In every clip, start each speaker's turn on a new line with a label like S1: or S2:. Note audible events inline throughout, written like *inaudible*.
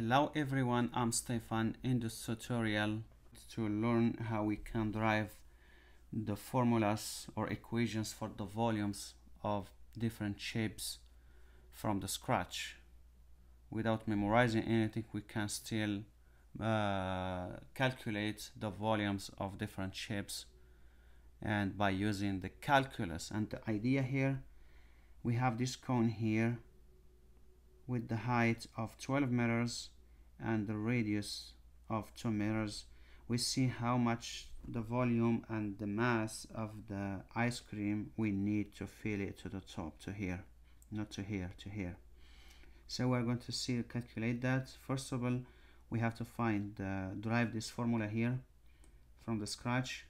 S1: Hello everyone, I'm Stefan. In this tutorial to learn how we can derive the formulas or equations for the volumes of different shapes from the scratch. Without memorizing anything, we can still uh, calculate the volumes of different shapes and by using the calculus. And the idea here, we have this cone here with the height of 12 meters and the radius of 2 meters we see how much the volume and the mass of the ice cream we need to fill it to the top to here not to here to here. So we're going to see calculate that. First of all we have to find uh, this formula here from the scratch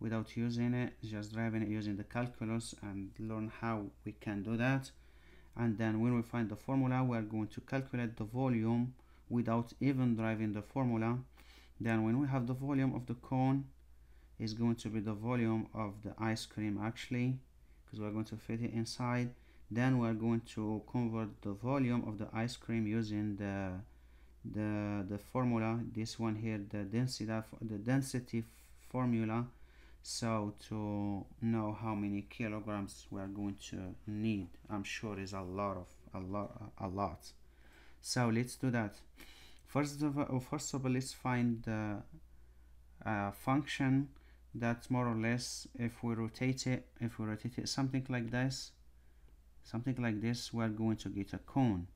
S1: without using it just driving it using the calculus and learn how we can do that and then when we find the formula we are going to calculate the volume without even driving the formula. Then when we have the volume of the cone is going to be the volume of the ice cream actually because we're going to fit it inside. Then we're going to convert the volume of the ice cream using the the the formula this one here the density the density formula so to know how many kilograms we are going to need i'm sure is a lot of a lot a lot. So let's do that. First of all first of all let's find the uh, function that's more or less if we rotate it if we rotate it something like this something like this we're going to get a cone.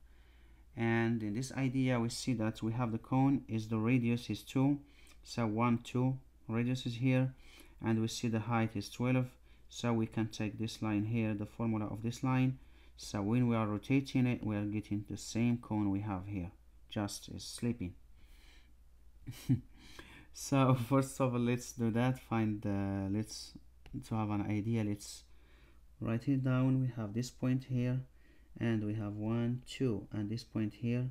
S1: And in this idea we see that we have the cone is the radius is 2 so 1 2 radius is here and we see the height is 12 so we can take this line here the formula of this line. So when we are rotating it we are getting the same cone we have here just is sleeping *laughs* so *laughs* first of all let's do that find the let's to have an idea let's write it down. We have this point here and we have one two and this point here.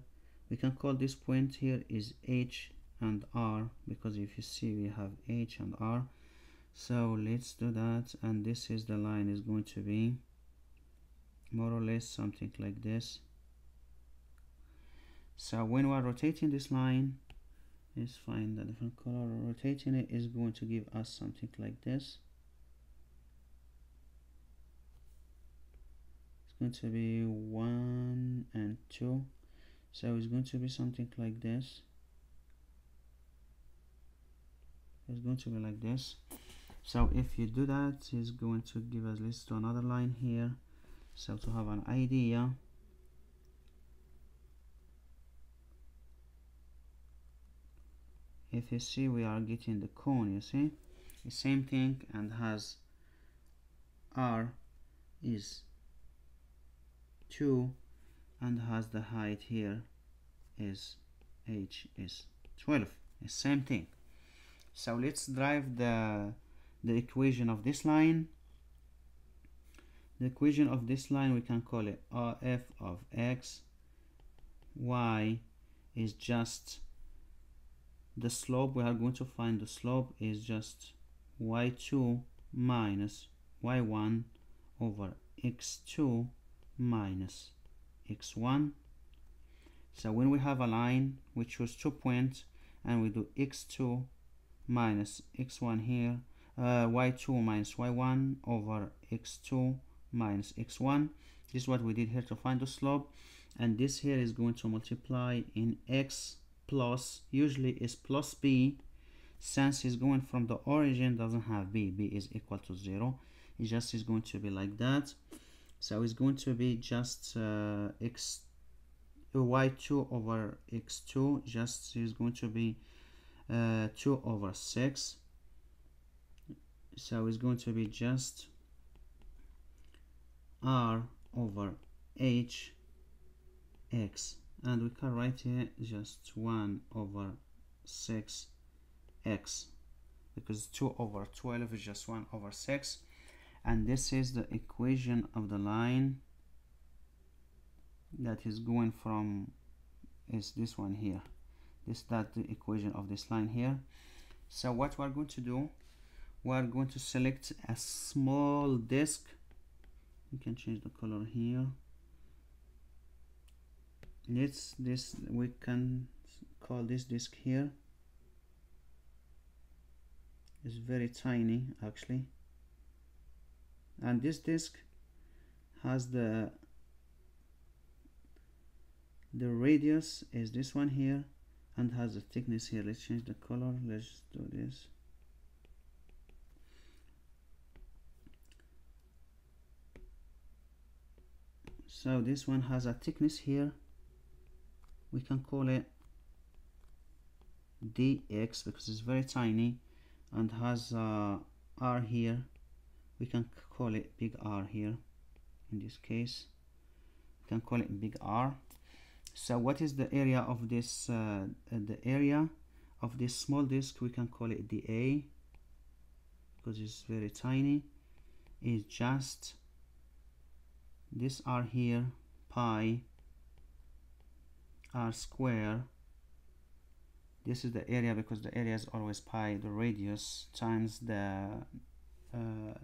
S1: We can call this point here is h and r because if you see we have h and r so let's do that and this is the line is going to be more or less something like this. So when we're rotating this line let's find a different color. Rotating it is going to give us something like this. It's going to be one and two. So it's going to be something like this. It's going to be like this so if you do that it's going to give us let's do another line here. So to have an idea. If you see we are getting the cone you see? The same thing and has r is 2 and has the height here is h is 12 the same thing. So let's drive the the equation of this line. The equation of this line we can call it rf of x. Y is just the slope. We are going to find the slope is just y2 minus y1 over x2 minus x1 so when we have a line we choose two points and we do x2 minus x1 here uh, y2 minus y1 over x2 minus x1 this is what we did here to find the slope. And this here is going to multiply in x plus usually is plus b since it's going from the origin doesn't have b. B is equal to zero. It just is going to be like that. So it's going to be just uh, x y2 over x2 just is going to be uh, 2 over 6 so it's going to be just r over h x. And we can write here just 1 over 6 x. Because 2 over 12 is just 1 over 6 and this is the equation of the line that is going from is this one here. This that the equation of this line here. So what we're going to do we are going to select a small disk. You can change the color here. Let's this we can call this disk here. It's very tiny actually. And this disk has the the radius is this one here and has the thickness here. Let's change the color. Let's do this so this one has a thickness here. We can call it dx because it's very tiny and has a r here. We can call it big R here in this case. We can call it big R. So what is the area of this uh, the area of this small disk? We can call it dA because it's very tiny. Is just this R here pi R square. This is the area because the area is always pi the radius times the uh,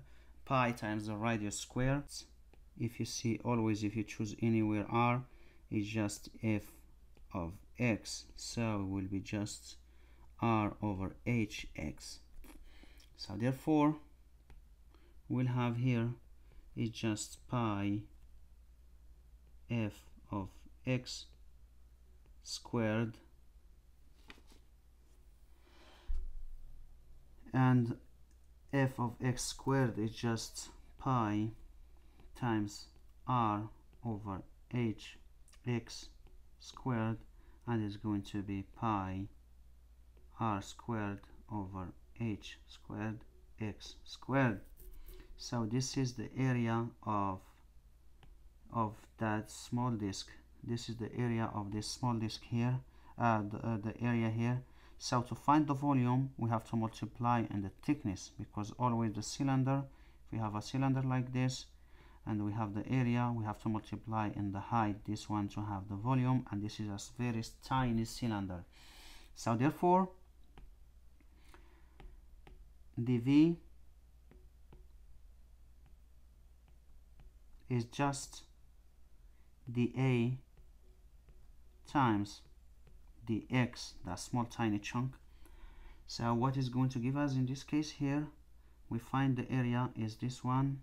S1: pi times the radius squared. If you see always if you choose anywhere r is just f of x. So it will be just r over hx so therefore we'll have here is just pi f of x squared and f of x squared is just pi times r over h x squared and is going to be pi r squared over h squared x squared. So this is the area of of that small disk this is the area of this small disk here uh, the, uh, the area here so to find the volume, we have to multiply in the thickness because always the cylinder, if we have a cylinder like this and we have the area, we have to multiply in the height, this one to have the volume and this is a very tiny cylinder. So therefore, dV is just dA times the x that small tiny chunk. So what is going to give us in this case here we find the area is this one.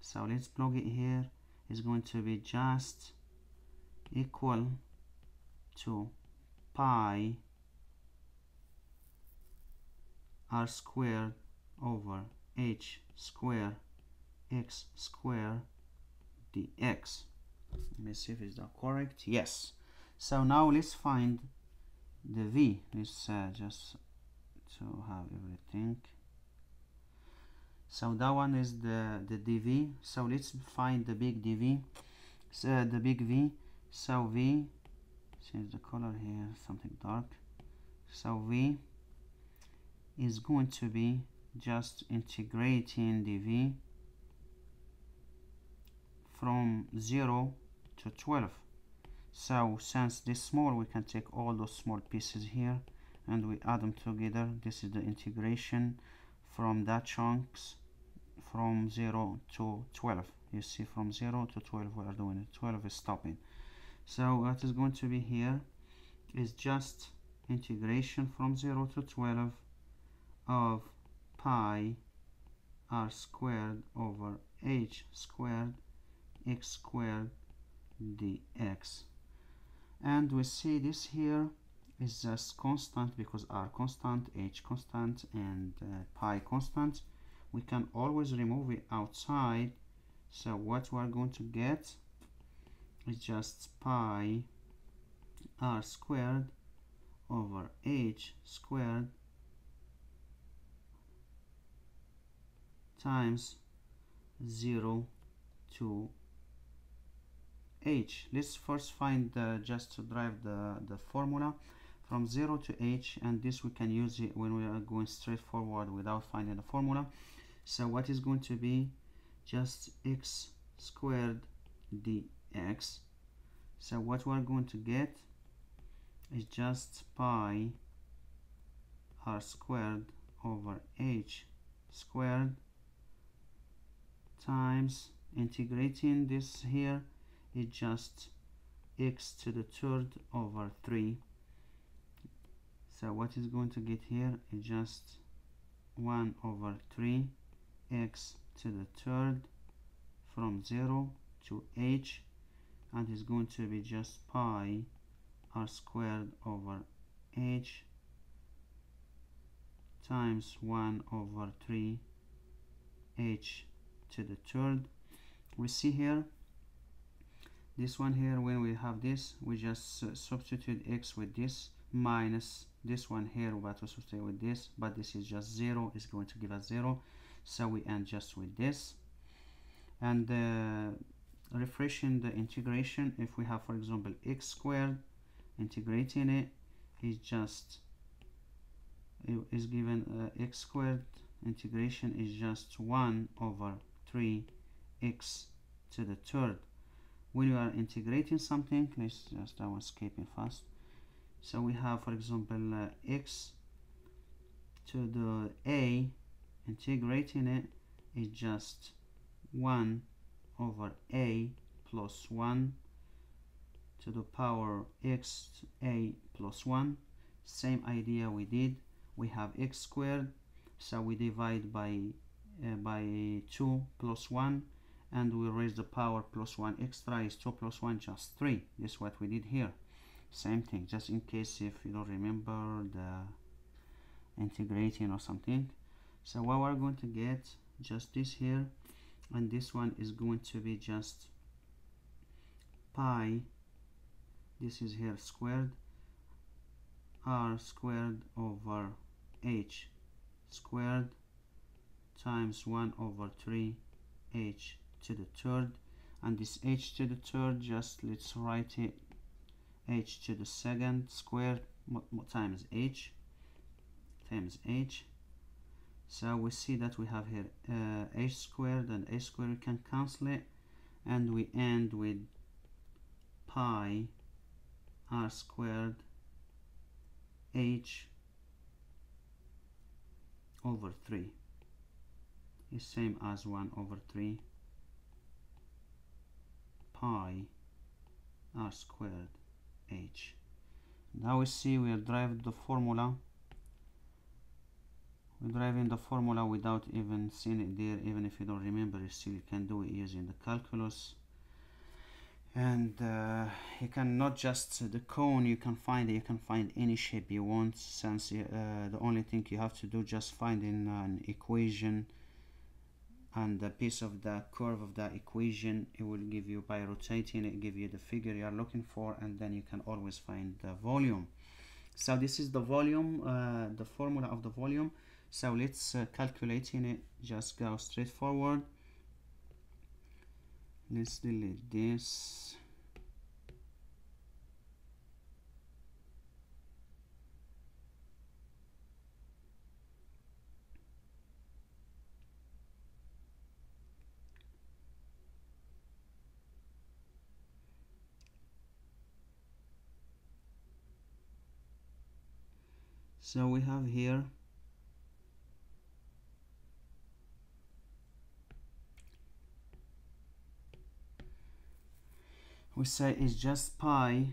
S1: So let's plug it here. It's going to be just equal to pi r squared over h square x square dx let me see if it's correct. Yes. So now let's find the v. Let's uh, just to have everything. So that one is the the dv so let's find the big dv so uh, the big v. So v change the color here something dark. So v is going to be just integrating dv from 0 to 12 so since this small we can take all those small pieces here and we add them together. This is the integration from that chunks from 0 to 12 you see from 0 to 12 we are doing it. 12 is stopping. So what is going to be here is just integration from 0 to 12 of pi r squared over h squared x squared dx. And we see this here is just constant because r constant h constant and uh, pi constant. We can always remove it outside. So what we're going to get is just pi r squared over h squared times 0 to h. Let's first find just to drive the the formula from 0 to h and this we can use it when we are going straight forward without finding the formula. So what is going to be just x squared dx? So what we're going to get is just pi r squared over h squared times integrating this here is just x to the third over 3 so what is going to get here is just 1 over 3 x to the third from 0 to h and it's going to be just pi r squared over h times 1 over 3 h to the third. We see here this one here when we have this we just uh, substitute x with this minus this one here we have to substitute with this but this is just 0 is going to give us 0 so we end just with this. And uh, refreshing the integration if we have for example x squared integrating it is just it is given uh, x squared integration is just 1 over 3 x to the third when you are integrating something let's just I was skipping fast. So we have for example uh, x to the a integrating it is just 1 over a plus 1 to the power x a plus 1 same idea we did. We have x squared. So we divide by uh, by 2 plus 1 and we raise the power plus 1 extra is 2 plus 1 just 3 this is what we did here. Same thing just in case if you don't remember the integrating or something. So what we're going to get just this here and this one is going to be just pi this is here squared r squared over h squared times 1 over 3 h to the third and this h to the third just let's write it h to the second squared times h? Times h. So we see that we have here uh, h squared and h squared we can cancel it and we end with pi r squared h over 3 is same as 1 over 3 pi r squared h. Now we see we have derived the formula. We're driving the formula without even seeing it there even if you don't remember you still can do it using the calculus. And uh, you can not just the cone you can find you can find any shape you want. Since uh, the only thing you have to do just finding an equation and the piece of the curve of the equation it will give you by rotating it give you the figure you are looking for and then you can always find the volume. So this is the volume uh, the formula of the volume. So let's uh, calculating it. Just go straight forward. Let's delete this so we have here we say it's just pi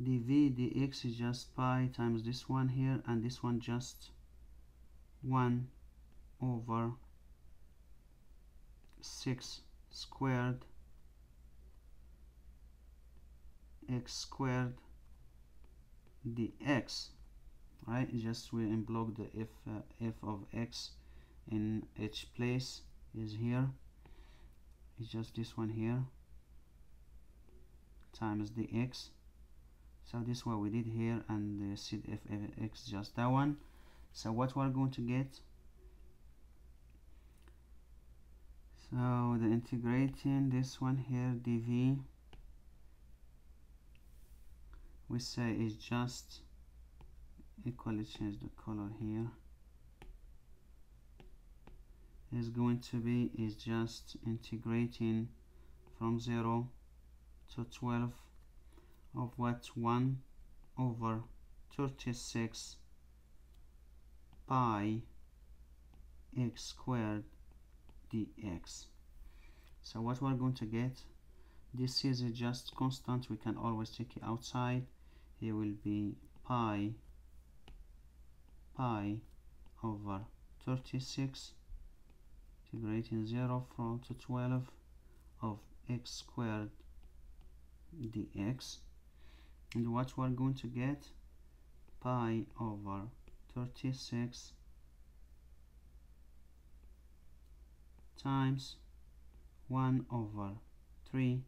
S1: dv dx is just pi times this one here and this one just 1 over 6 squared x squared dx right? Just we unblock the f uh, f of x in each place is here. It's just this one here times the x. So this is what we did here and the seed f of x just that one. So what we're going to get? So the integrating this one here dv we say is just equally change the color here. Is going to be is just integrating from 0 to 12 of what 1 over 36 pi x squared dx. So what we're going to get this is just constant. We can always take it outside it will be pi pi over 36 integrating 0 from to 12 of x squared dx. And what we're going to get? Pi over 36 times 1 over 3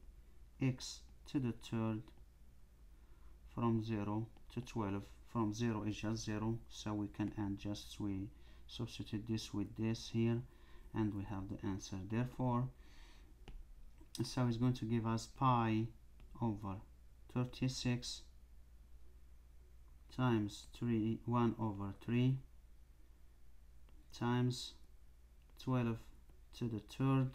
S1: x to the third from 0 to 12 from 0 is just 0 so we can and just we substitute this with this here and we have the answer. Therefore so it's going to give us pi over 36 times 3 1 over 3 times 12 to the third.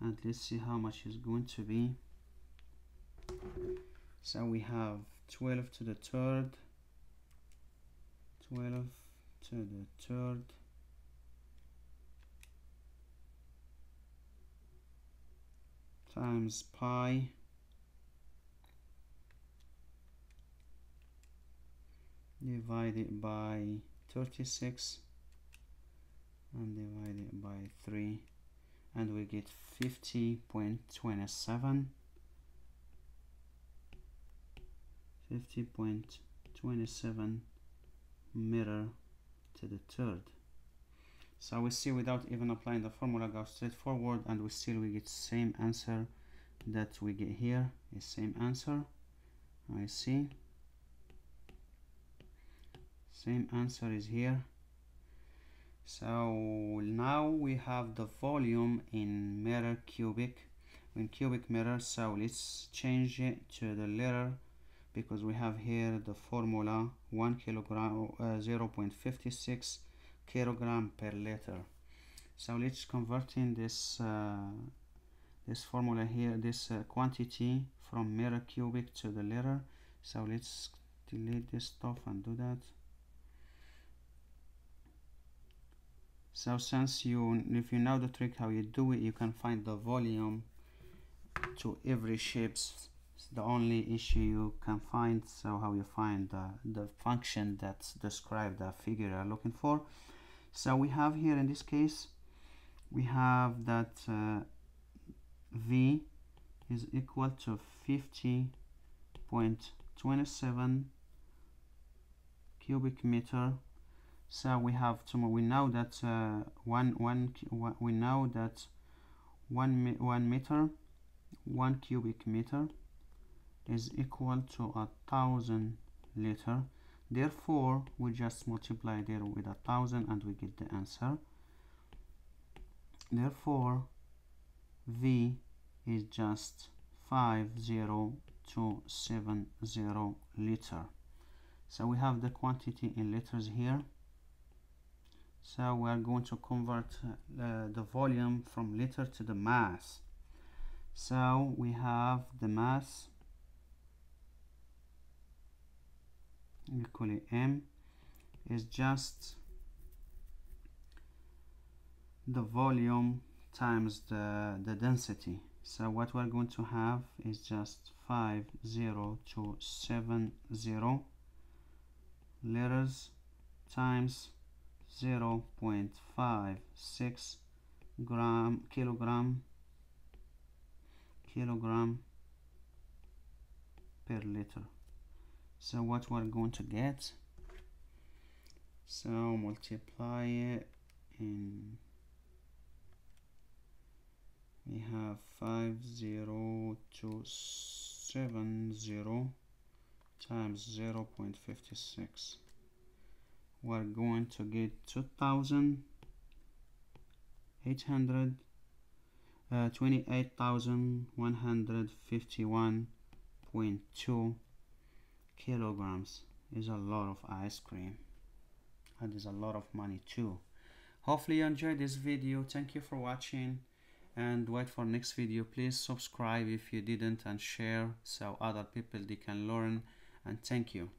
S1: And let's see how much is going to be. So we have 12 to the third. 12 to the third. Times pi. Divided by 36 and divided by 3 and we get 50.27 50.27 meter to the third. So we see without even applying the formula go straight forward and we still we get same answer that we get here is same answer. I see. Same answer is here. So now we have the volume in meter cubic in cubic meter. So let's change it to the liter because we have here the formula 1 kilogram uh, 0.56 kilogram per liter. So let's convert in this uh, this formula here this uh, quantity from meter cubic to the liter. So let's delete this stuff and do that. So since you if you know the trick how you do it you can find the volume to every shapes the only issue you can find so how you find the, the function that describe the figure you're looking for. So we have here in this case we have that uh, v is equal to 50.27 cubic meter. So we have to we know that uh, one one we know that one one meter one cubic meter is equal to a thousand liter. Therefore we just multiply there with a thousand and we get the answer. Therefore v is just 50270 liter. So we have the quantity in liters here. So we are going to convert uh, the volume from liter to the mass. So we have the mass equally m. Is just the volume times the, the density. So what we're going to have is just 50270 liters times 0.56 gram kilogram kilogram per liter so what we're going to get. So multiply it and we have 50270 times 0 0.56 we're going to get 2800 uh, 28,151.2 kilograms is a lot of ice cream. And is a lot of money too. Hopefully you enjoyed this video. Thank you for watching. And wait for next video. Please subscribe if you didn't and share so other people they can learn. And thank you